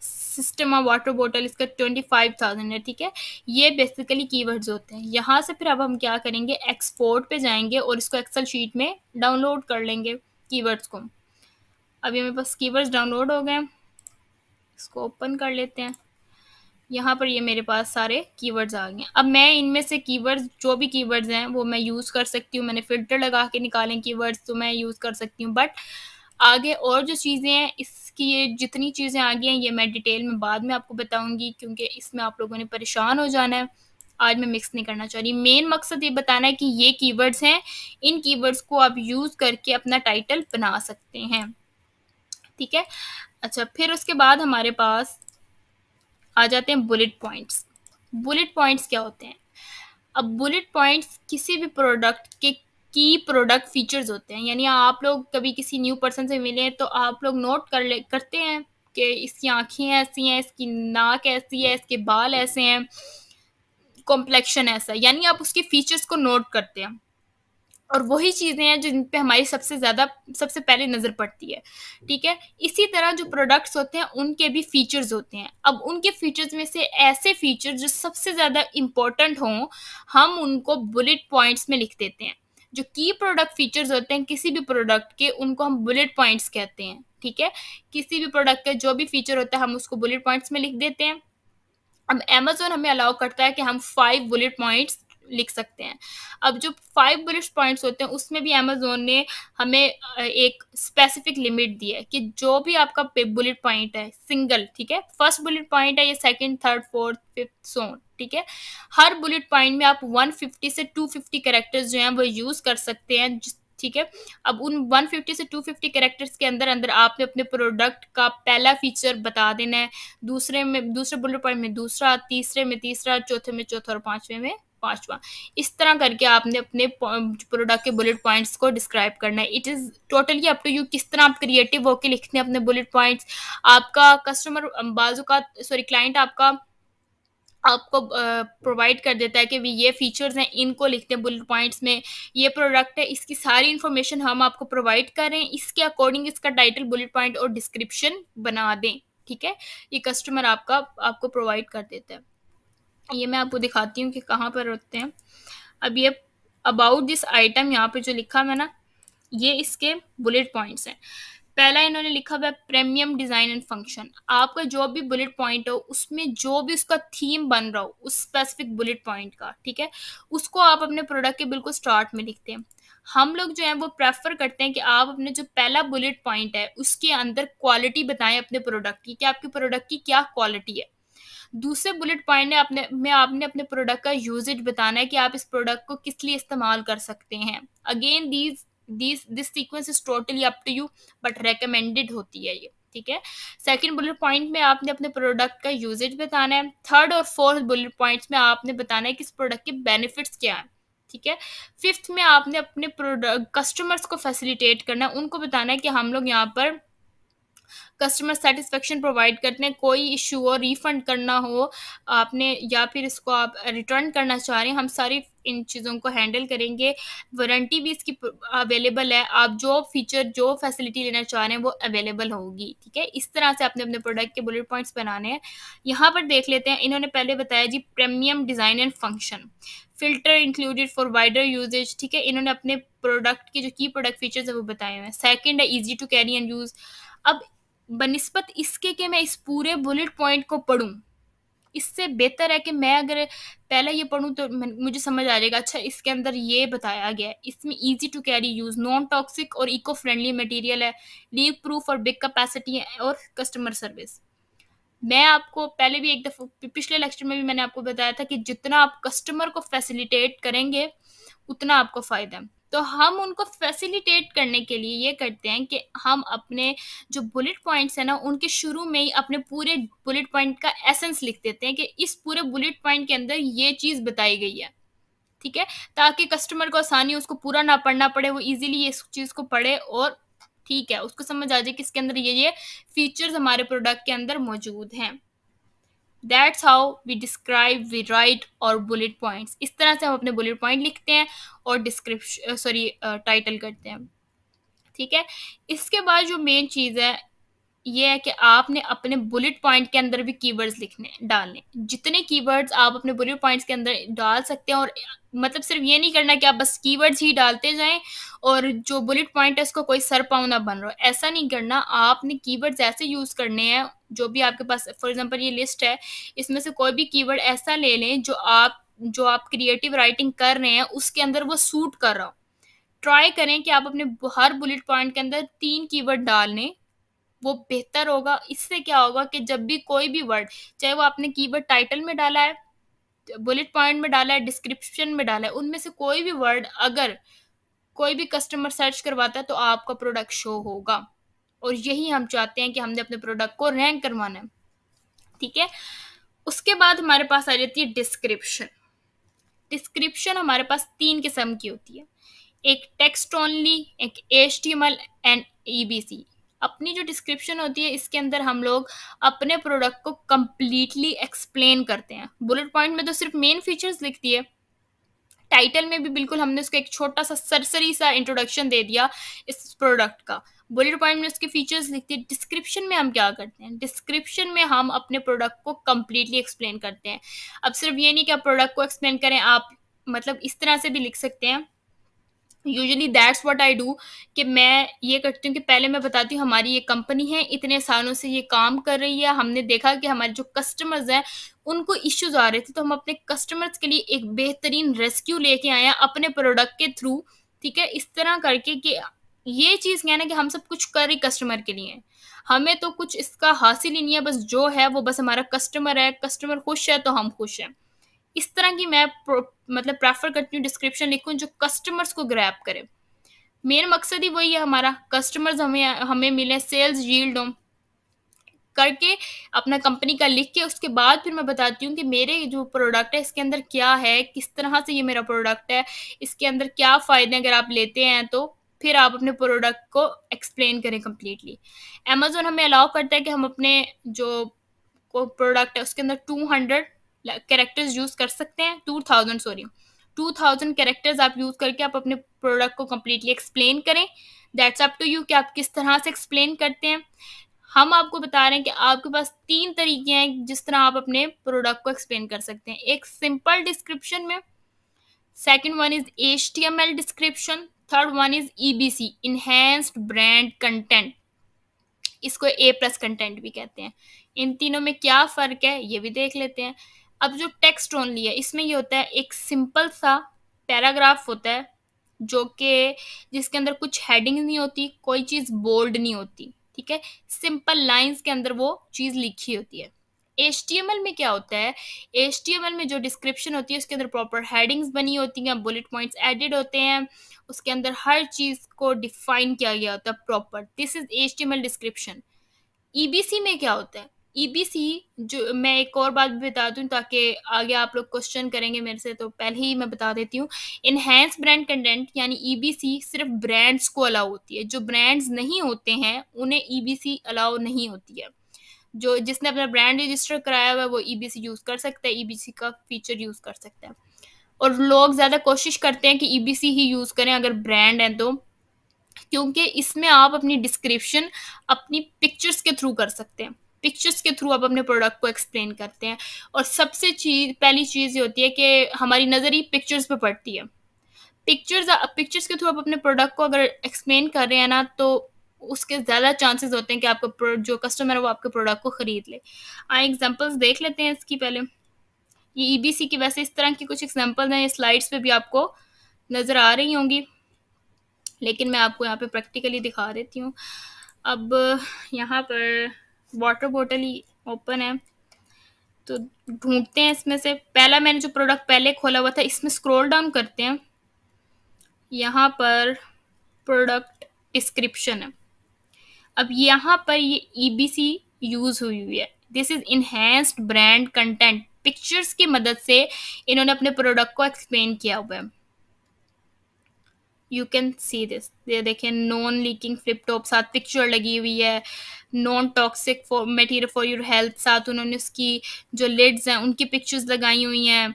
सिस्टम ऑफ़ वाटर बॉटल इसका ट्वेंटी फाइव थाउज़ेंड है, ठीक है, ये बेसिकली कीवर्ड्स होते हैं। यहाँ से फिर अब हम क्या करेंगे, एक्सपोर्ट पे जाएँगे और इसको एक्सेल शीट में डाउनलोड कर लेंगे कीवर्ड्स को। अभी मेरे पास कीवर्ड्स डाउनलोड हो गए इसको ओपन कर लेते हैं। यहाँ पर ये मेरे पास सारे कीवर्ड्स आ गए अब मैं इनमें से कीवर्ड्स जो भी कीवर्ड्स हैं, वो मैं यूज़ कर सकती हूँ। मैंने फ़िल्टर लगा के निकालें कीवर्ड्स तो मैं यूज़ कर सकती हूँ। बट आगे और जो चीज़ें हैं, इसकी ये जितनी चीज़ें आ गई हैं, ये मैं डिटेल में बाद में आपको बताऊँगी, क्योंकि इसमें आप लोगों ने परेशान हो जाना है। आज मैं मिक्स नहीं करना चाह रही। मेन मकसद ये बताना है कि ये कीवर्ड्स हैं, इन कीवर्ड्स को आप यूज़ करके अपना टाइटल बना सकते हैं। ठीक है? अच्छा फिर उसके बाद हमारे पास आ जाते हैं बुलेट पॉइंट्स बुलेट पॉइंट्स क्या होते हैं? अब बुलेट पॉइंट्स किसी भी प्रोडक्ट के की प्रोडक्ट फीचर्स होते हैं. यानी आप लोग कभी किसी न्यू पर्सन से मिले तो आप लोग नोट कर ले, करते हैं कि इसकी आँखें ऐसी हैं, इसकी नाक ऐसी है, इसके बाल ऐसे हैं. कॉम्प्लेक्शन ऐसा है. यानी आप उसके फीचर्स को नोट करते हैं. और वही चीज़ें हैं जिन पे हमारी सबसे ज़्यादा, सबसे पहले नज़र पड़ती है, ठीक है? इसी तरह जो प्रोडक्ट्स होते हैं, उनके भी फीचर्स होते हैं। अब उनके फीचर्स में से ऐसे फीचर जो सबसे ज़्यादा इम्पोर्टेंट हों, हम उनको बुलेट पॉइंट्स में लिख देते हैं। जो की प्रोडक्ट फीचर्स होते हैं, किसी भी प्रोडक्ट के, उनको हम बुलेट पॉइंट्स कहते हैं, ठीक है? किसी भी प्रोडक्ट का जो भी फीचर होता है, हम उसको बुलेट पॉइंट्स में लिख देते हैं। अब अमेजोन हमें अलाउ करता है कि हम फाइव बुलेट पॉइंट्स लिख सकते हैं। अब जो फाइव बुलेट पॉइंट्स होते हैं, उसमें भी अमेजोन ने हमें एक स्पेसिफिक लिमिट दी है कि जो भी आपका बुलेट पॉइंट है सिंगल ठीक है? फ़र्स्ट बुलेट पॉइंट है, ये second third fourth fifth so on ठीक है? हर बुलेट पॉइंट में आप 150 से 250 कैरेक्टर्स जो हैं, वो यूज़ कर सकते हैं ठीक है? अब उन 150 से 250 कैरेक्टर्स के अंदर अंदर आपने अपने प्रोडक्ट का पहला फीचर बता देना है। दूसरे में, दूसरे बुलेट पॉइंट में दूसरा, तीसरे में तीसरा, चौथे में चौथा और पांचवे में पांचवा इस तरह करके आपने अपने प्रोडक्ट के बुलेट पॉइंट्स को डिस्क्राइब करना है। It is totally up to you किस तरह आप क्रिएटिव होकर लिखते हैं अपने बुलेट पॉइंट्स आपका कस्टमर बाजू का सॉरी क्लाइंट आपका, आपको प्रोवाइड कर देता है कि भी ये फीचर्स हैं, इनको लिखते हैं बुलेट पॉइंट्स में। ये प्रोडक्ट है, इसकी सारी इन्फॉर्मेशन हम आपको प्रोवाइड कर रहे हैं। इसके अकॉर्डिंग इसका टाइटल बुलेट पॉइंट और डिस्क्रिप्शन बना दें, ठीक है? ये कस्टमर आपका, आपको प्रोवाइड कर देता है। ये मैं आपको दिखाती हूँ कि कहाँ पर होते हैं। अब ये अबाउट दिस आइटम यहाँ पे जो लिखा है ना, ये इसके बुलेट पॉइंट्स हैं। पहला इन्होंने लिखा हुआ है प्रीमियम डिज़ाइन एंड फ़ंक्शन आपका जो भी बुलेट पॉइंट हो, उसमें जो भी उसका थीम बन रहा हो, उस स्पेसिफिक बुलेट पॉइंट का, ठीक है? उसको आप अपने प्रोडक्ट के बिल्कुल स्टार्ट में लिखते हैं। हम लोग जो है, वो प्रेफर करते हैं कि आप अपने जो पहला बुलेट पॉइंट है, उसके अंदर क्वालिटी बताएँ अपने प्रोडक्ट की, कि आपके प्रोडक्ट की क्या क्वालिटी है। दूसरे बुलेट पॉइंट ने अपने, में आपने अपने प्रोडक्ट का यूजेज बताना है कि आप इस प्रोडक्ट को किस लिए इस्तेमाल कर सकते हैं। Again these this this sequence is totally up to you but recommended होती है ये, ठीक है? सेकंड बुलेट पॉइंट में आपने अपने प्रोडक्ट का यूजेज बताना है। थर्ड और फोर्थ बुलेट पॉइंट्स में आपने बताना है कि इस प्रोडक्ट के बेनिफिट्स क्या हैं, ठीक है? फिफ्थ में आपने अपने प्रोडक्ट कस्टमर्स को फैसिलिटेट करना है। उनको बताना है कि हम लोग यहाँ पर कस्टमर सेटिस्फेक्शन प्रोवाइड करते हैं, कोई इशू हो रिफ़ंड करना हो, आपने या फिर इसको आप रिटर्न करना चाह रहे हैं, हम सारी इन चीज़ों को हैंडल करेंगे। वारंटी भी इसकी अवेलेबल है, आप जो फीचर जो फैसिलिटी लेना चाह रहे हैं, वो अवेलेबल होगी, ठीक है? इस तरह से आपने अपने प्रोडक्ट के बुलेट पॉइंट्स बनाने हैं। यहाँ पर देख लेते हैं, इन्होंने पहले बताया जी premium design and function filter included for wider usages ठीक है? इन्होंने अपने प्रोडक्ट के जो की प्रोडक्ट फीचर्स है, वो बताए हुए हैं। सेकेंड है easy to carry and use अब बनस्पत इसके कि मैं इस पूरे बुलेट पॉइंट को पढ़ूँ। इससे बेहतर है कि मैं अगर पहले ये पढ़ूँ तो मुझे समझ आ जाएगा। अच्छा इसके अंदर ये बताया गया है, इसमें easy to carry use non toxic और इको फ्रेंडली मटेरियल है लीक प्रूफ और बिग कैपेसिटी है और कस्टमर सर्विस मैं आपको पहले भी एक दफ़ा, पिछले लेक्चर में भी मैंने आपको बताया था कि जितना आप कस्टमर को फैसिलिटेट करेंगे, उतना आपको फ़ायदा है। तो हम उनको फैसिलिटेट करने के लिए ये करते हैं कि हम अपने जो बुलेट पॉइंट्स हैं ना, उनके शुरू में ही अपने पूरे बुलेट पॉइंट का एसेंस लिख देते हैं कि इस पूरे बुलेट पॉइंट के अंदर ये चीज़ बताई गई है। ठीक है? ताकि कस्टमर को आसानी उसको पूरा ना पढ़ना पड़े, वो इजीली इस चीज़ को पढ़े और ठीक है, उसको समझ आ जाए कि इसके अंदर ये ये फीचर्स हमारे प्रोडक्ट के अंदर मौजूद हैं। That's how we describe we write और बुलेट पॉइंट्स इस तरह से हम अपने बुलेट पॉइंट लिखते हैं और डिस्क्रिप्शन सॉरी टाइटल करते हैं। ठीक है? इसके बाद जो मेन चीज़ है, ये है कि आपने अपने बुलेट पॉइंट के अंदर भी कीवर्ड्स लिखने, डालने। जितने कीवर्ड्स आप अपने बुलेट पॉइंट्स के अंदर डाल सकते हैं और मतलब सिर्फ़ ये नहीं करना कि आप बस कीवर्ड्स ही डालते जाएँ और जो बुलेट पॉइंट है उसको कोई सर पाँव ना बन रहा हो। ऐसा नहीं करना, आपने कीवर्ड्स ऐसे यूज़ करने हैं, जो भी आपके पास फॉर एग्जांपल ये लिस्ट है, इसमें से कोई भी कीवर्ड ऐसा ले लें जो आप जो आप क्रिएटिव राइटिंग कर रहे हैं, उसके अंदर वो सूट कर रहा हो। ट्राई करें कि आप अपने हर बुलेट पॉइंट के अंदर तीन कीवर्ड डाल लें, वो बेहतर होगा। इससे क्या होगा कि जब भी कोई भी वर्ड चाहे वो आपने कीवर्ड टाइटल में डाला है बुलेट पॉइंट में डाला है डिस्क्रिप्शन में डाला है, उनमें से कोई भी वर्ड अगर कोई भी कस्टमर सर्च करवाता है तो आपका प्रोडक्ट शो होगा। और यही हम चाहते हैं कि हमने अपने प्रोडक्ट को रैंक करवाना है। ठीक है? उसके बाद हमारे पास आ जाती है डिस्क्रिप्शन डिस्क्रिप्शन हमारे पास तीन किस्म की होती है। एक टेक्स्ट ओनली एक H T M L and EBC अपनी जो डिस्क्रिप्शन होती है, इसके अंदर हम लोग अपने प्रोडक्ट को कम्प्लीटली एक्सप्लेन करते हैं। बुलेट पॉइंट में तो सिर्फ़ मेन फीचर्स लिखती है। टाइटल में भी बिल्कुल हमने उसको एक छोटा सा सरसरी सा इंट्रोडक्शन दे दिया इस प्रोडक्ट का। बुलेट पॉइंट में उसके फीचर्स लिखती है। डिस्क्रिप्शन में हम क्या करते हैं? डिस्क्रिप्शन में हम अपने प्रोडक्ट को कम्प्लीटली एक्सप्लेन करते हैं। अब सिर्फ़ ये नहीं कि आप प्रोडक्ट को एक्सप्लेन करें, आप मतलब इस तरह से भी लिख सकते हैं। Usually that's what I do कि मैं ये करती हूँ कि पहले मैं बताती हूँ, हमारी ये कंपनी है, इतने सालों से ये काम कर रही है, हमने देखा कि हमारे जो कस्टमर्स हैं, उनको इश्यूज़ आ रहे थे तो हम अपने कस्टमर्स के लिए एक बेहतरीन रेस्क्यू लेके आए हैं अपने प्रोडक्ट के थ्रू ठीक है? इस तरह करके कि ये चीज़ कहना कि हम सब कुछ कर रही कस्टमर के लिए। हमें तो कुछ इसका हासिल ही नहीं है, बस जो है वो बस हमारा कस्टमर है कस्टमर खुश है तो हम खुश हैं। इस तरह की मैं मतलब प्रेफर करती हूँ डिस्क्रिप्शन लिखूँ जो कस्टमर्स को ग्रैप करे। मेन मकसद ही वही है हमारा। कस्टमर्स हमें हमें मिले सेल्स यील्ड हो। करके अपना कंपनी का लिख के उसके बाद फिर मैं बताती हूँ कि मेरे जो प्रोडक्ट है, इसके अंदर क्या है, किस तरह से ये मेरा प्रोडक्ट है, इसके अंदर क्या फ़ायदे अगर आप लेते हैं तो फिर आप अपने प्रोडक्ट को एक्सप्लेन करें कम्प्लीटली अमेजोन हमें अलाउ करता है कि हम अपने जो प्रोडक्ट है, उसके अंदर टू हंड्रेड कैरेक्टर्स यूज़ कर सकते हैं two thousand sorry two thousand characters आप यूज़ करके आप अपने प्रोडक्ट को कम्प्लीटली एक्सप्लेन करें. दैट्स अप टू यू कि आप किस तरह से एक्सप्लेन करते हैं. हम आपको बता रहे हैं कि आपके पास तीन तरीके हैं जिस तरह आप अपने प्रोडक्ट को एक्सप्लेन कर सकते हैं। एक सिंपल डिस्क्रिप्शन में second one is H T M L description third one is E B C enhanced brand content इसको ए प्लस कंटेंट भी कहते हैं। इन तीनों में क्या फ़र्क है, ये भी देख लेते हैं। अब जो टेक्स्ट ओनली है, इसमें ये होता है, एक सिंपल सा पैराग्राफ होता है, जो कि जिसके अंदर कुछ हेडिंग नहीं होती, कोई चीज़ बोल्ड नहीं होती, ठीक है? सिंपल लाइंस के अंदर वो चीज़ लिखी होती है। एचटीएमएल में क्या होता है? एचटीएमएल में जो डिस्क्रिप्शन होती है, उसके अंदर प्रॉपर हेडिंग्स बनी होती हैं बुलेट पॉइंट्स एडिड होते हैं, उसके अंदर हर चीज़ को डिफाइन किया गया होता है proper this is HTML description EBC में क्या होता है? ईबीसी e जो मैं एक और बात भी बता दूँ ताकि आगे आप लोग क्वेश्चन करेंगे मेरे से तो पहले ही मैं बता देती हूँ। इनहेंस ब्रांड कंटेंट यानी ईबीसी e सिर्फ़ ब्रांड्स को अलाउ होती है। जो ब्रांड्स नहीं होते हैं, उन्हें ईबीसी e अलाउ नहीं होती है। जो जिसने अपना ब्रांड रजिस्टर कराया हुआ है, वो ईबीसी यूज़ कर सकता है ईबीसी का फीचर यूज़ कर सकता है। और लोग ज़्यादा कोशिश करते हैं कि ईबीसी ही यूज़ करें, अगर ब्रांड है तो। क्योंकि इसमें आप अपनी डिस्क्रिप्शन अपनी पिक्चर्स के थ्रू कर सकते हैं। पिक्चर्स के थ्रू आप अपने प्रोडक्ट को एक्सप्लेन करते हैं। और सबसे चीज़, पहली चीज़ ये होती है कि हमारी नज़र ही पिक्चर्स पर पड़ती है। पिक्चर्स पिक्चर्स के थ्रू आप अपने प्रोडक्ट को अगर एक्सप्लेन कर रहे हैं ना तो उसके ज़्यादा चांसेस होते हैं कि आपका जो कस्टमर है वो आपके प्रोडक्ट को ख़रीद ले। आए एग्जांपल्स देख लेते हैं इसकी पहले। ये ईबीसी की वैसे इस तरह की कुछ एग्जांपल्स हैं स्लाइड्स पे भी आपको नज़र आ रही होंगी। लेकिन मैं आपको यहाँ पे प्रैक्टिकली दिखा देती हूँ। अब यहाँ पर वाटर बॉटल ही ओपन है। तो ढूंढते हैं इसमें से। पहला मैंने जो प्रोडक्ट पहले खोला हुआ था, इसमें स्क्रॉल डाउन करते हैं। यहाँ पर प्रोडक्ट डिस्क्रिप्शन है। अब यहाँ पर ये ईबीसी e यूज़ हुई हुई है। This is enhanced brand content pictures की मदद से इन्होंने अपने प्रोडक्ट को एक्सप्लेन किया हुआ है। यू कैन सी दिस ये देखें नॉन लीकिंग फ्लिप टॉप साथ पिक्चर लगी हुई है। Non toxic material for your health साथ उन्होंने उसकी जो लिड्स हैं, उनकी पिक्चर्स लगाई हुई हैं।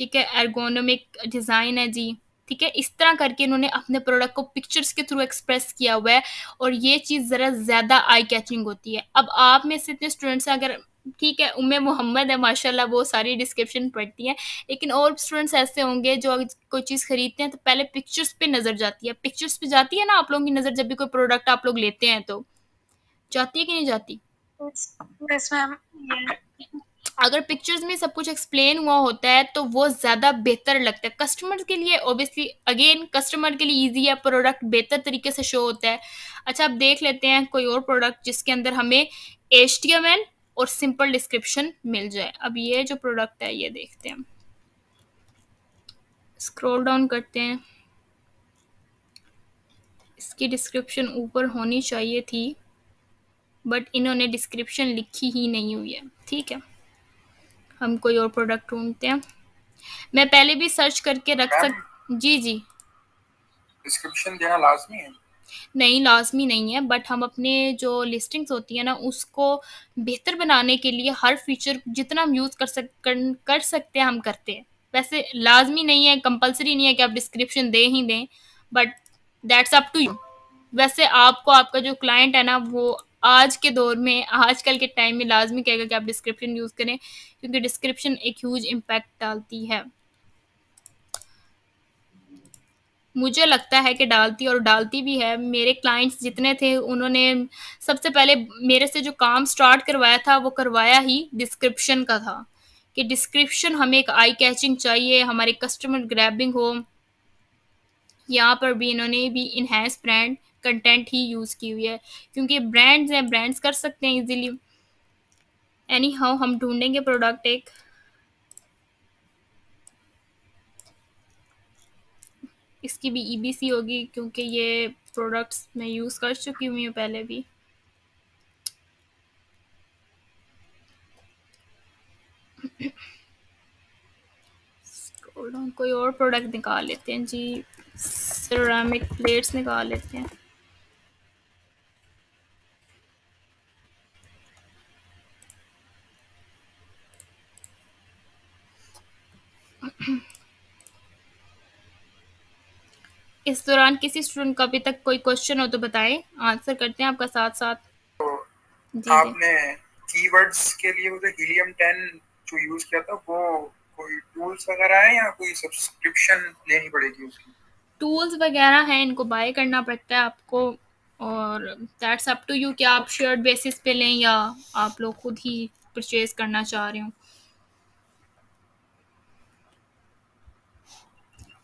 ठीक है? एर्गोनोमिक डिज़ाइन है जी। ठीक है? इस तरह करके इन्होंने अपने प्रोडक्ट को पिक्चर्स के थ्रू एक्सप्रेस किया हुआ है और ये चीज़ ज़रा ज़्यादा आई कैचिंग होती है। अब आप में से इतने स्टूडेंट्स हैं, अगर, ठीक है? उम्मे मोहम्मद है, माशाल्लाह, वो सारी डिस्क्रिप्शन पढ़ती हैं। लेकिन और स्टूडेंट्स ऐसे होंगे जो कोई चीज़ खरीदते हैं तो पहले पिक्चर्स पे नज़र जाती है। पिक्चर्स पे जाती है ना आप लोगों की नज़र, जब भी कोई प्रोडक्ट आप लोग लेते हैं तो। जाती है कि नहीं जाती? Yes, अगर पिक्चर्स में सब कुछ एक्सप्लेन हुआ होता है तो वो ज़्यादा बेहतर लगता है। कस्टमर के लिए ओबियसली अगेन कस्टमर के लिए इजी है प्रोडक्ट बेहतर तरीके से शो होता है। अच्छा आप देख लेते हैं कोई और प्रोडक्ट जिसके अंदर हमें एच और सिंपल डिस्क्रिप्शन मिल जाए। अब ये जो प्रोडक्ट है ये देखते हैं स्क्रॉल डाउन करते हैं। इसकी डिस्क्रिप्शन ऊपर होनी चाहिए थी। बट इन्होंने डिस्क्रिप्शन लिखी ही नहीं हुई है ठीक है? हम कोई और प्रोडक्ट ढूंढते हैं। मैं पहले भी सर्च करके रख सक जी जी। डिस्क्रिप्शन देना लाजमी है। नहीं लाजमी नहीं है बट हम अपने जो लिस्टिंग्स होती है ना उसको बेहतर बनाने के लिए हर फीचर जितना हम यूज़ कर सक कर, कर सकते हैं हम करते हैं। वैसे लाजमी नहीं है कंपलसरी नहीं है कि आप डिस्क्रिप्शन दे ही दें but that's up to you वैसे आपको आपका जो क्लाइंट है ना वो आज के दौर में, आजकल के टाइम में लाजमी कहेगा कि आप डिस्क्रिप्शन यूज़ करें, क्योंकि डिस्क्रिप्शन एक ह्यूज इम्पैक्ट डालती है। मुझे लगता है कि डालती और डालती भी है। मेरे क्लाइंट्स जितने थे, उन्होंने सबसे पहले मेरे से जो काम स्टार्ट करवाया था, वो करवाया ही डिस्क्रिप्शन का था। कि डिस्क्रिप्शन हमें एक आई कैचिंग चाहिए, हमारे कस्टमर ग्रैबिंग हो। यहाँ पर भी इन्होंने भी इन्हेंस ब्रांड कंटेंट ही यूज़ की हुई है, क्योंकि ब्रांड्स हैं ब्रांड्स कर सकते हैं इजीली एनी हाउ हम ढूंढेंगे प्रोडक्ट एक। इसकी भी ईबीसी e होगी, क्योंकि ये प्रोडक्ट्स मैं यूज़ कर चुकी हुई हूँ पहले भी। कोई और प्रोडक्ट निकाल लेते हैं जी। सिरामिक प्लेट्स निकाल लेते हैं। इस दौरान किसी स्टूडेंट का अभी तक कोई क्वेश्चन हो तो बताएँ। आंसर करते हैं आपका साथ साथ तो जी। आपने कीवर्ड्स के लिए वो हीलियम 10 जो यूज़ किया था वो कोई टूल्स वगैरह है या कोई सब्सक्रिप्शन लेनी पड़ेगी उसकी? टूल्स वगैरह हैं इनको बाय करना पड़ता है आपको। और दैट्स अप टू यू कि आप शेयर्ड बेसिस पे लें या आप लोग खुद ही परचेज करना चाह रहे हो।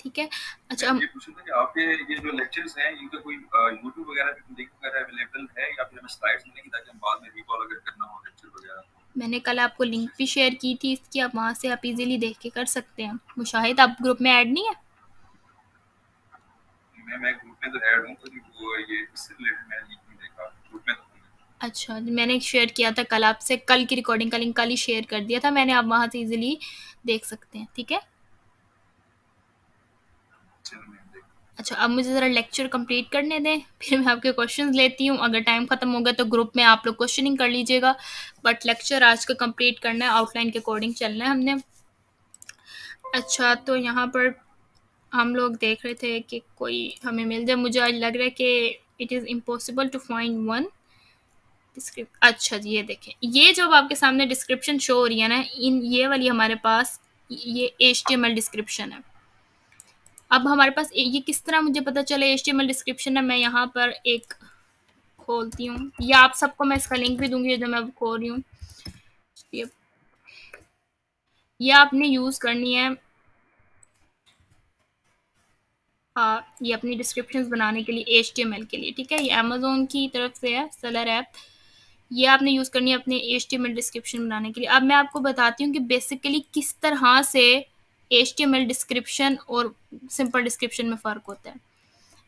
ठीक है? अच्छा हम आपके ये जो लेक्चर्स हैं इनका कोई यूट्यूब वगैरह पे लिंक वगैरह अवेलेबल है या फिर हमें स्लाइड्स मिलेंगी ताकि हम बाद में रिकॉल अगर करना हो लेक्चर वगैरह मैंने कल आपको लिंक भी शेयर की थी इसकी आप वहाँ से आप इजीली देख के कर सकते हैं। मुशाहिद आप ग्रुप में ऐड नहीं है? मैं मैं ग्रुप में तो ऐड हूँ वो ये इससे रिलेटेड मैंने लिंक नहीं देखा। ग्रुप में तो अच्छा मैंने शेयर किया था कल आपसे कल की रिकॉर्डिंग का लिंक कल ही शेयर कर दिया था मैंने आप वहाँ से इजीली देख सकते हैं ठीक है? अच्छा अब मुझे ज़रा लेक्चर कंप्लीट करने दें, फिर मैं आपके क्वेश्चंस लेती हूँ। अगर टाइम ख़त्म हो गया तो ग्रुप में आप लोग क्वेश्चनिंग कर लीजिएगा। बट लेक्चर आज का कंप्लीट करना है आउटलाइन के अकॉर्डिंग चलना है हमने। अच्छा तो यहाँ पर हम लोग देख रहे थे कि कोई हमें मिल जाए। मुझे आज लग रहा है कि it is impossible to find one अच्छा जी, ये देखें। ये जब आपके सामने डिस्क्रिप्शन शो हो रही है ना, इन, ये वाली हमारे पास, ये H T M L description है। अब हमारे पास ये किस तरह मुझे पता चले एच डिस्क्रिप्शन है मैं यहाँ पर एक खोलती हूँ। या आप सबको मैं इसका लिंक भी दूँगी जो मैं खोल रही हूँ। ये आपने यूज़ करनी है। हाँ ये अपनी डिस्क्रिप्शन बनाने के लिए एच टी एम एल के लिए, ठीक है? ये अमेजोन की तरफ़ से है सेलर ऐप ये आपने यूज़ करनी है अपने H T M L description बनाने के लिए। अब मैं आपको बताती हूँ कि बेसिकली किस तरह से H T M L description और सिंपल डिस्क्रिप्शन में फ़र्क होता है।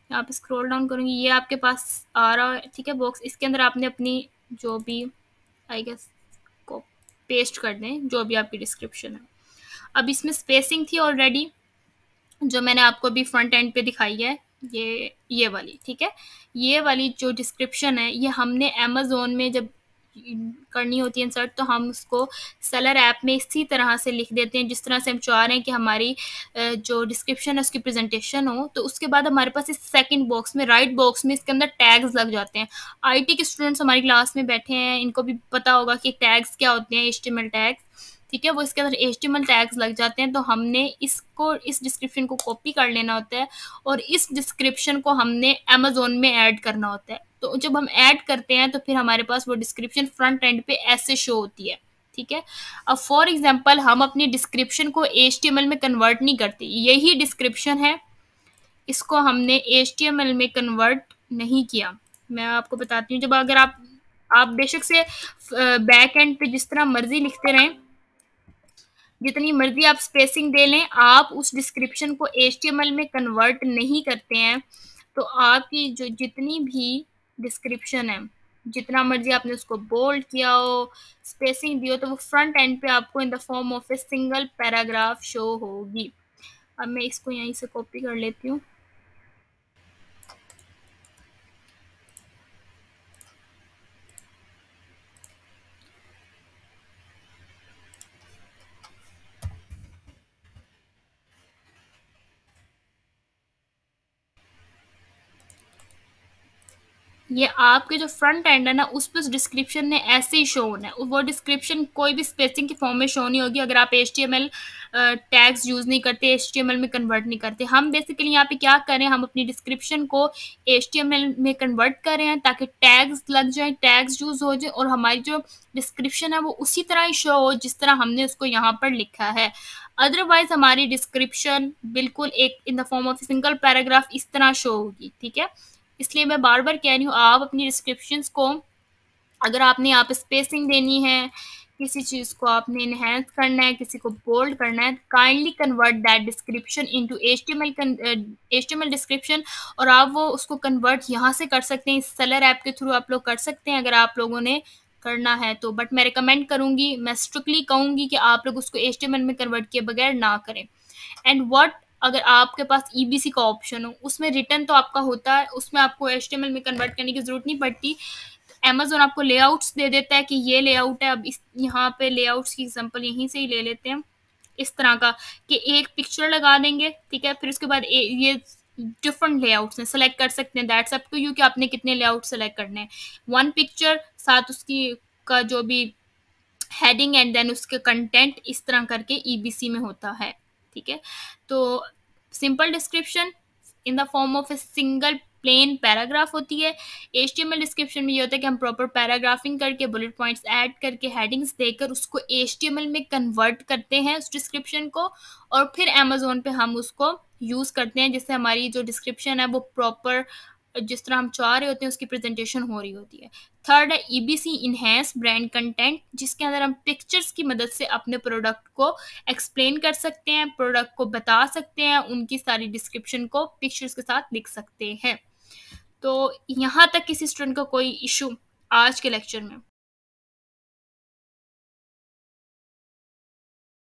यहाँ पे स्क्रॉल डाउन करूँगी, ये आपके पास आ रहा है, ठीक है बॉक्स इसके अंदर आपने अपनी जो भी आई गेस को पेस्ट कर दें, जो भी आपकी डिस्क्रिप्शन है। अब इसमें स्पेसिंग थी ऑलरेडी जो मैंने आपको अभी फ्रंट एंड पे दिखाई है, ये ये वाली, ठीक है? ये वाली जो डिस्क्रिप्शन है, ये हमने अमेज़ोन में जब करनी होती है इंसर्ट तो हम उसको सेलर ऐप में इसी तरह से लिख देते हैं। जिस तरह से हम चाह रहे हैं कि हमारी जो डिस्क्रिप्शन है, उसकी प्रेजेंटेशन हो तो उसके बाद हमारे पास इस सेकंड बॉक्स में राइट बॉक्स में इसके अंदर टैग्स लग जाते हैं। आईटी के स्टूडेंट्स हमारी क्लास में बैठे हैं, इनको भी पता होगा कि टैग्स क्या होते हैं एच टैग्स ठीक है, वो इसके अंदर एच टैग्स लग जाते हैं तो हमने इसको, इस डिस्क्रिप्शन को कॉपी कर लेना होता है और इस डिस्क्रिप्शन को हमने अमेजोन में ऐड करना होता है। तो जब हम ऐड करते हैं तो फिर हमारे पास वो डिस्क्रिप्शन फ्रंट एंड पे ऐसे शो होती है, ठीक है? अब फॉर एग्ज़ाम्पल हम अपनी डिस्क्रिप्शन को HTML में कन्वर्ट नहीं करते, यही डिस्क्रिप्शन है। इसको हमने HTML में कन्वर्ट नहीं किया। मैं आपको बताती हूँ, जब अगर आप आप बेशक से बैक एंड पे जिस तरह मर्ज़ी लिखते रहें जितनी मर्ज़ी आप स्पेसिंग दे लें, आप उस डिस्क्रिप्शन को एच में कन्वर्ट नहीं करते हैं। तो आपकी जो जितनी भी डिस्क्रिप्शन है, जितना मर्ज़ी आपने उसको बोल्ड किया हो स्पेसिंग दी हो तो वो फ्रंट एंड पे आपको in the form of a single paragraph show होगी। अब मैं इसको यहीं से कॉपी कर लेती हूँ। ये आपके जो फ्रंट एंड है ना, उस पर डिस्क्रिप्शन ने ऐसे ही शो होना है। वो डिस्क्रिप्शन कोई भी स्पेसिंग की फॉर्म में शो नहीं होगी, अगर आप H T M L tags use नहीं करते एच टी एम एल में कन्वर्ट नहीं करते। हम बेसिकली यहाँ पे क्या करें, हम अपनी डिस्क्रिप्शन को एच टी एम एल में कन्वर्ट कर रहे हैं ताकि टैग्स लग जाए टैग्स यूज़ हो जाए और हमारी जो डिस्क्रिप्शन है वो उसी तरह ही शो हो जिस तरह हमने उसको यहाँ पर लिखा है। अदरवाइज़ हमारी डिस्क्रिप्शन बिल्कुल एक in the form of single paragraph इस तरह शो होगी, ठीक है? इसलिए मैं बार बार कह रही हूँ, आप अपनी डिस्क्रिप्शन को, अगर आपने यहाँ पे स्पेसिंग देनी है, किसी चीज़ को आपने इनहेंस करना है, किसी को बोल्ड करना है kindly convert that description into H T M description और आप वो उसको कन्वर्ट यहाँ से कर सकते हैं, इस सेलर ऐप के थ्रू आप लोग कर सकते हैं, अगर आप लोगों ने करना है तो। बट मैं रिकमेंड करूँगी, मैं स्ट्रिक्टली कहूँगी कि आप लोग उसको एच में कन्वर्ट किए बगैर ना करें। एंड वट अगर आपके पास ईबीसी e का ऑप्शन हो उसमें रिटर्न तो आपका होता है उसमें आपको एच में कन्वर्ट करने की ज़रूरत नहीं पड़ती। अमेजोन आपको लेआउट्स दे देता है कि ये लेआउट है अब इस यहाँ पे लेआउट्स की एग्जांपल यहीं से ही ले लेते हैं। इस तरह का कि एक पिक्चर लगा देंगे ठीक है फिर उसके बाद ए, ये डिफरेंट लेआउट्स हैं सेलेक्ट कर सकते हैं दैट्स अप टू यू कि आपने कितने लेआउट सेलेक्ट करने हैं। वन पिक्चर साथ उसकी का जो भी हेडिंग एंड देन उसके कंटेंट इस तरह करके ईबीसी में होता है। ठीक है? तो simple description in the form of a single plain paragraph होती है। एचटीएमएल डिस्क्रिप्शन में ये होता है कि हम प्रॉपर पैराग्राफिंग करके बुलेट पॉइंट्स ऐड करके हेडिंग्स देकर उसको एच में कन्वर्ट करते हैं उस डिस्क्रिप्शन को और फिर अमेजोन पे हम उसको यूज़ करते हैं। जिससे हमारी जो डिस्क्रिप्शन है वो प्रॉपर जिस तरह हम चाह रहे होते हैं, उसकी प्रेजेंटेशन हो रही होती है। थर्ड है E B C enhance brand content जिसके अंदर हम पिक्चर्स की मदद से अपने प्रोडक्ट को एक्सप्लेन कर सकते हैं प्रोडक्ट को बता सकते हैं, उनकी सारी डिस्क्रिप्शन को पिक्चर्स के साथ लिख सकते हैं। तो यहाँ तक किसी स्टूडेंट का को कोई इशू आज के लेक्चर में।